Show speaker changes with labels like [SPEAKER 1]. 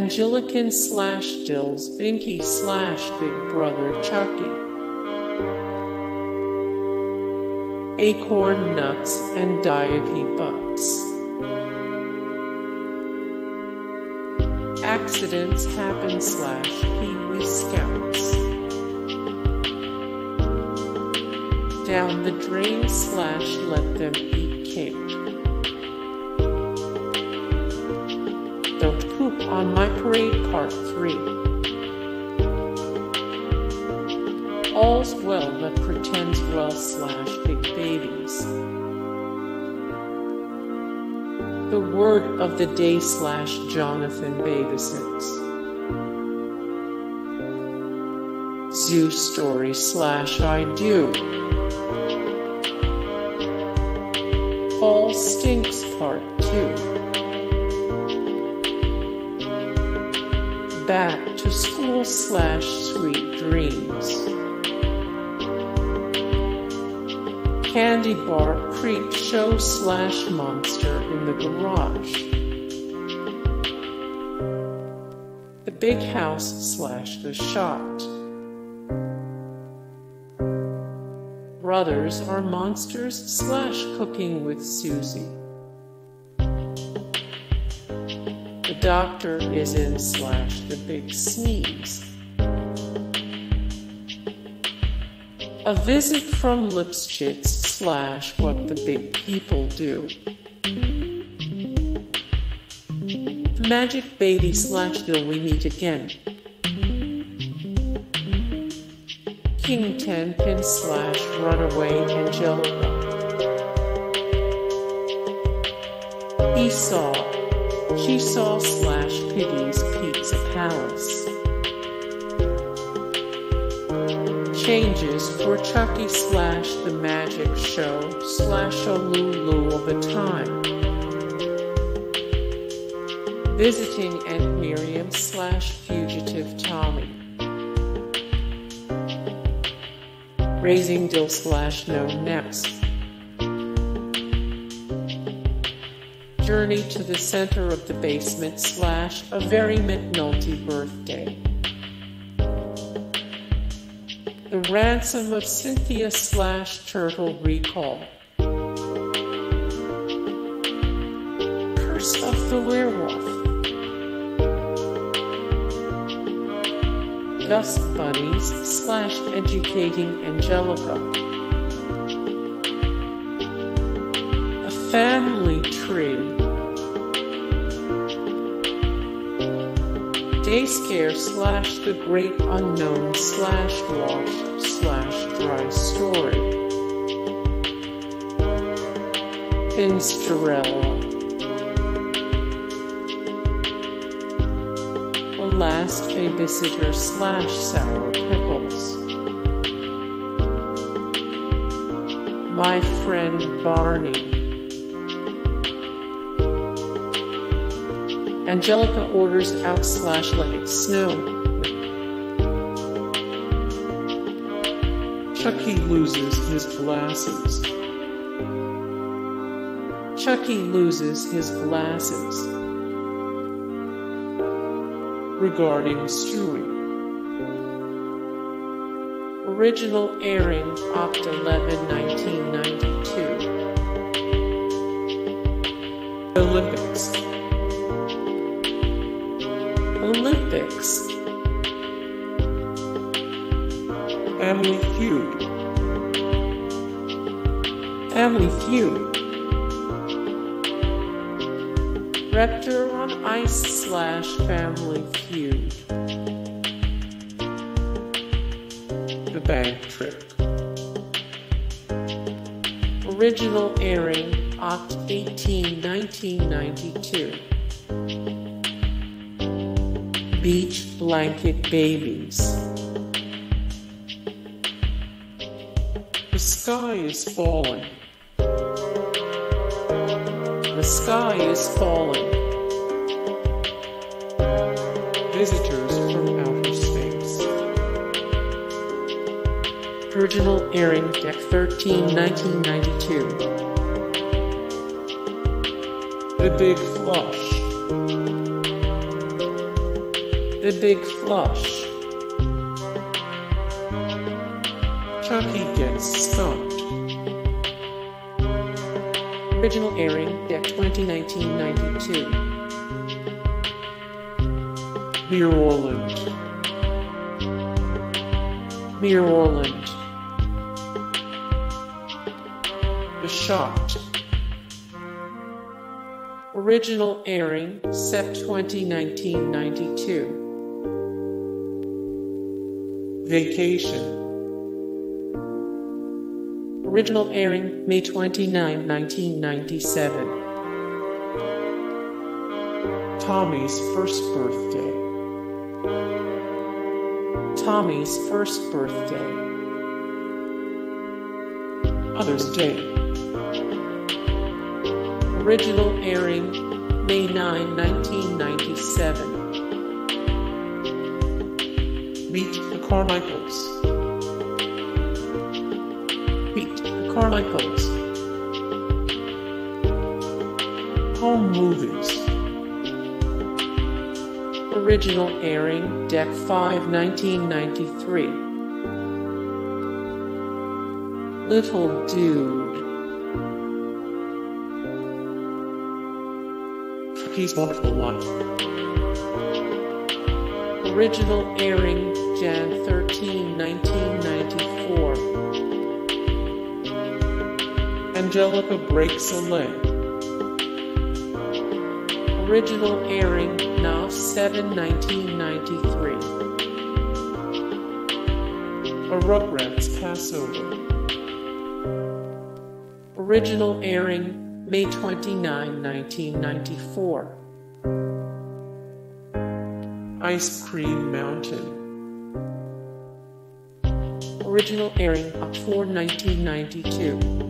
[SPEAKER 1] Angelicon slash Dil's Binkie slash Big Brother Chuckie. Acorn Nuts and Diapey Butts. Accidents Happen slash Pee Wee Scouts. Down the Drain slash Let Them Eat Cake. On My Parade Part 3. All's Well That Pretends Well slash Big Babies. The Word of the Day slash Jonathan Babysits. Zoo Story slash I Do. Fall Stinks Part 2. Back to School slash Sweet Dreams. Candy Bar Creep Show slash Monster in the Garage. The Big House slash The Shot. Brothers are monsters slash Cooking with Susie. Doctor is in slash The Big Sneeze. A visit from Lipschitz slash what the big people do. Magic baby slash Dil we meet again. King Tenpin slash runaway Angelica. Esau. She saw slash Piggy's Pizza Palace. changes for Chuckie slash the magic show slash a Lulu of a time. Visiting Aunt Miriam slash fugitive Tommy. Raising Dil slash no next. Journey to the center of the basement slash a very McNulty birthday. The Ransom of Cynthia slash Turtle Recall. Curse of the Werewolf. Dust Bunnies slash Educating Angelica. A Family Tree. Day Scare slash The Great Unknown slash Wash slash Dry Story. Pinstrella. The Last Babysitter slash Sour Pickles. My Friend Barney. Angelica orders out slash let it snow. Chuckie loses his glasses. Chuckie loses his glasses. Regarding Stewie. Original airing Oct 11, 1992. Olympics. Family Feud. Family Feud. Reptar on Ice slash Family Feud. The Bank Trip. Original airing Oct 18, 1992. Beach Blanket Babies. Sky is falling. The sky is falling. Visitors from outer space. Original airing Deck 13, 1992. The Big Flush. The Big Flush. Chuckie Gets Stumped. Original airing, Deck 2019-92. Mirrorland. Mere Orland. The Shot. Original airing, Sep 2019-92. Vacation. Original airing, May 29, 1997. Tommy's first birthday. Tommy's first birthday. Mother's Day. Original airing, May 9, 1997. Meet the Carmichaels. Carmichaels. Home movies. Original airing, Deck 5, 1993. Little Dude. Wonderful Life. Original airing, Jan 13, 1994. Angelica Breaks a Leg. Original airing, Now 7, 1993. A Rugrats Passover. Original airing, May 29, 1994. Ice Cream Mountain. Original airing, October 1992.